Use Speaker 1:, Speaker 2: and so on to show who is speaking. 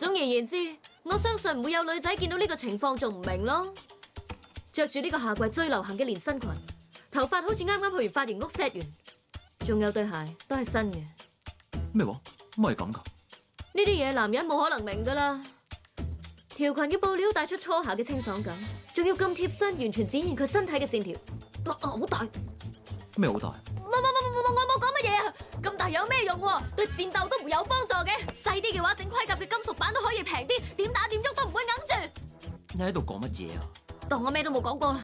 Speaker 1: 总而言之，我相信唔会有女仔见到呢个情况仲唔明咯。着住呢个夏季最流行嘅连身裙，头发好似啱啱去完发型屋 set 完，仲有对鞋都系新嘅。
Speaker 2: 咩话？乜系咁噶？
Speaker 1: 呢啲嘢男人冇可能明噶啦。条裙嘅布料带出初夏嘅清爽感，仲要咁贴身，完全展现佢身体嘅线条。哇！好大。
Speaker 2: 咩好大？
Speaker 1: 冇冇冇冇冇！我冇讲乜嘢啊！咁大有咩用？对战斗都唔有帮。平啲，点打点喐都唔会硬住。
Speaker 2: 你喺度讲乜嘢啊？
Speaker 1: 当我咩都冇讲过啦。